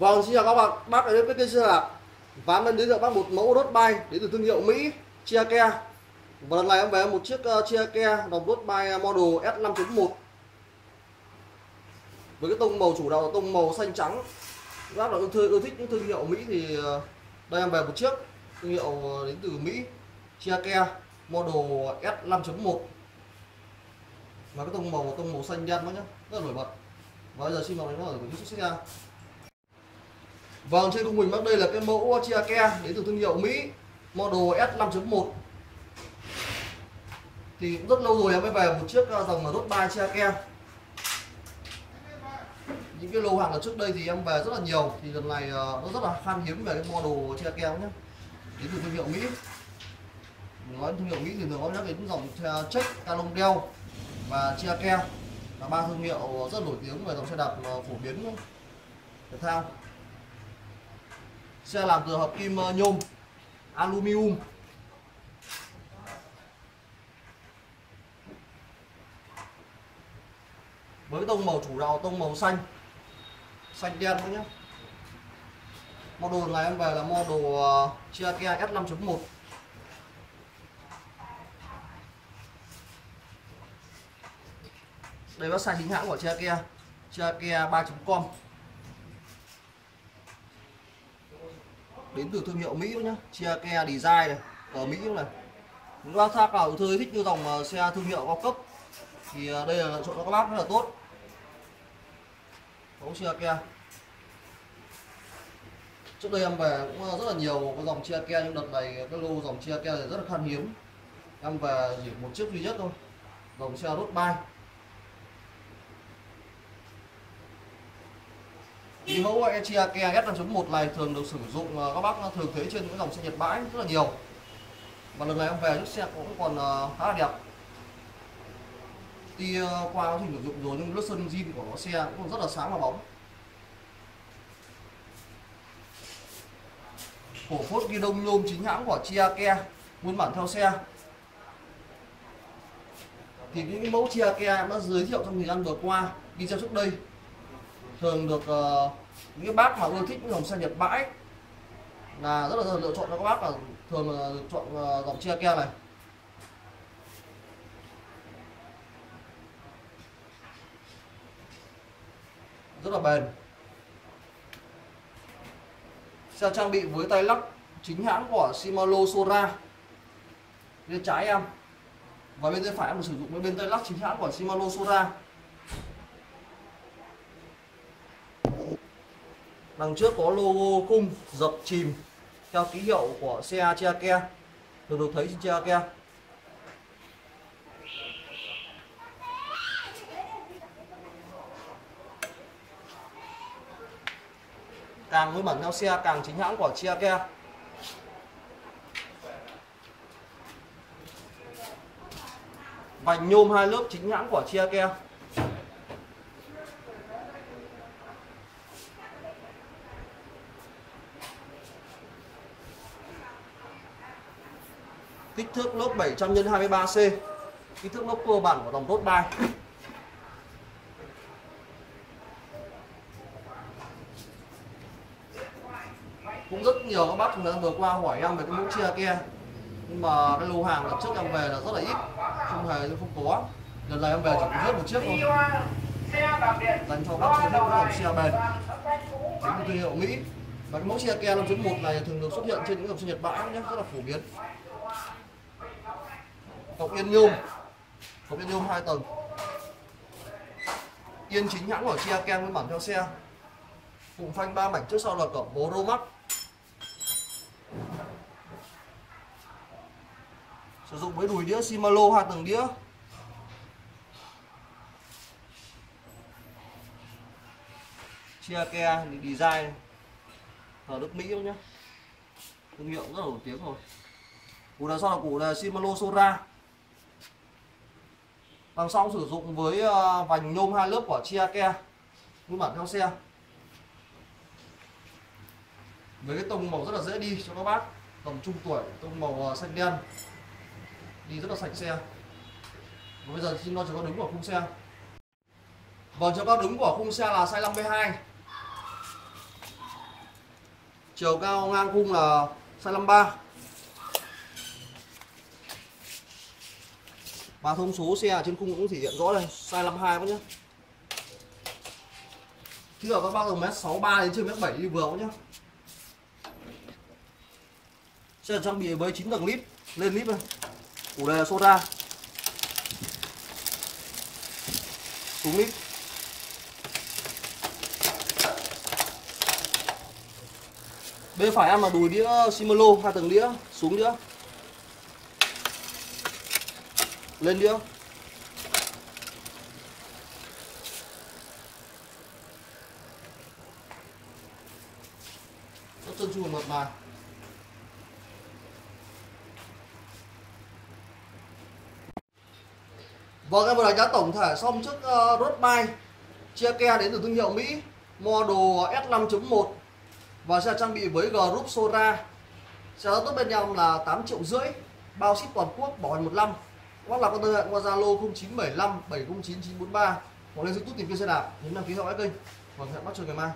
Vâng, xin chào các bạn, bác đến với kênh xe đạp ván lên giới thiệu bác một mẫu đốt bay đến từ thương hiệu Mỹ chia ke. Và lần này em về một chiếc ờ, uh, Chiake đồng đốt bay ờ, model S5.1 Với cái tông màu chủ đạo là tông màu xanh trắng. Bác là ưa, ưa thích những thương hiệu Mỹ thì ờ, đây em về một chiếc thương hiệu đến từ Mỹ chia ke model S5.1 Và cái tông màu tông màu xanh đen đó nhá, rất là nổi bật. Và bây giờ xin mời nó ở cái chiếc xe Vâng, trên cùng mình bác đây là cái mẫu Chiake đến từ thương hiệu Mỹ model S5.1 thì cũng rất lâu rồi em mới về một chiếc à, dòng dòng đốt bay Chiake những cái lô hàng ở trước đây thì em về rất là nhiều thì lần này à, nó rất là khan hiếm về cái model Chiake nhé đến từ thương hiệu Mỹ. Nói thương hiệu Mỹ thì thường có nhắc đến dòng Czech, Cannondale và Chiake là ba thương hiệu rất nổi tiếng về dòng xe đạp à, phổ biến thể thao xe làm từ hợp kim ờ, nhôm aluminum với tông màu chủ đạo tông màu xanh. Xanh đen nữa nhé model này em về là model uh, Chiake S5.1 đây là size chính hãng của Chiake Chiake 3.com đến từ thương hiệu Mỹ nhá. Chiake Design này, ở Mỹ này những bác khác nào thư thích như dòng ờ, xe thương hiệu cao cấp. Thì ờ, đây là lựa chọn cho các bác rất là tốt. Mẫu Chiake trước đây em về cũng ờ, rất là nhiều cái dòng Chiake nhưng đợt này cái lô dòng Chiake này rất là khan hiếm. Em về chỉ một chiếc duy nhất thôi, dòng xe road bike. Thì mẫu Chiake S5.1 này thường được sử dụng ờ, các bác thường thấy trên những dòng xe Nhật bãi rất là nhiều. Và lần này em về chiếc xe cũng còn ờ, khá là đẹp. Tuy ờ, qua quá trình sử dụng rồi nhưng lớp sơn zin của nó xe cũng rất là sáng và bóng. Cổ phốt ghi đông nhôm chính hãng của Chiake nguyên bản theo xe. Thì những mẫu Chiake em đã giới thiệu trong thời gian vừa qua video trước đây thường được uh, những cái bác mà ưa thích những dòng xe Nhật bãi là rất là, lựa chọn cho các bác là thường là lựa chọn uh, dòng Chiake này. Rất là bền. Xe trang bị với tay lắc chính hãng của Shimano Sora bên trái em và bên tay phải em sử dụng với bên tay lắc chính hãng của Shimano Sora. Đằng trước có logo cung dập chìm theo ký hiệu của xe Chiake được được thấy trên Chiake càng với bản theo xe càng chính hãng của Chiake vành nhôm hai lớp chính hãng của Chiake kích thước lốp 700 x 23C kích thước lốp cơ bản của dòng tốt bay cũng rất nhiều các bác chúng vừa qua hỏi em về cái mẫu chia kia. Nhưng mà cái lô hàng lần trước em về là rất là ít. Không hề không có. Lần này em về chỉ có hết một chiếc thôi. Dành cho bác chơi thích dòng xe bền chính thương hiệu Mỹ và cái mẫu xe Kia 5.1 này thường được xuất hiện trên những dòng xe Nhật bãi nhé, rất là phổ biến cọc yên nhôm cọc yên nhôm hai tầng yên chính hãng của chia kem với bản theo xe. Cùng phanh ba mảnh trước sau là cổng bố rô mắt sử dụng với đùi đĩa Shimano hai tầng đĩa. Chia ke design. Ở nước Mỹ không nhá. Thương hiệu rất là nổi tiếng rồi. Củ đằng sau là củ là Shimano Sora đằng sau sử dụng với ờ, vành nhôm hai lớp của Chiake nguyên bản theo xe. Với cái tông màu rất là dễ đi cho các bác. Tầm trung tuổi, tông màu ờ, xanh đen. Đi rất là sạch xe. Và bây giờ xin lo cho có đứng của khung xe. Và cho các đứng của khung xe là size 52 chiều cao ngang khung là size 53 và thông số xe trên khung cũng thể hiện rõ đây, size 52 các nhé chứ ở các bác từ mét 63 đến trên mét 7 đi vừa nhá. Xe trang bị với 9 tầng lít, lên lít này chủ đề xô ra xuống lít. Bên phải ăn là đùi đĩa Simolo hai tầng đĩa xuống đĩa. Lên đĩa rất chân chu mượt mà. Vâng em vừa đánh giá tổng thể xong chiếc uh, ờ, Road Bike. Chia ke đến từ thương hiệu Mỹ model S5.1 và sẽ trang bị với group Sora. Xe tốt bên nhau là 8 triệu rưỡi bao ship toàn quốc bảo hành 1 năm hoặc là con liên qua Zalo 0975 709943 hoặc lên YouTube tìm kiếm xe đạp, nhấn đăng ký theo dõi kênh. Và hẹn bắt chờ ngày mai.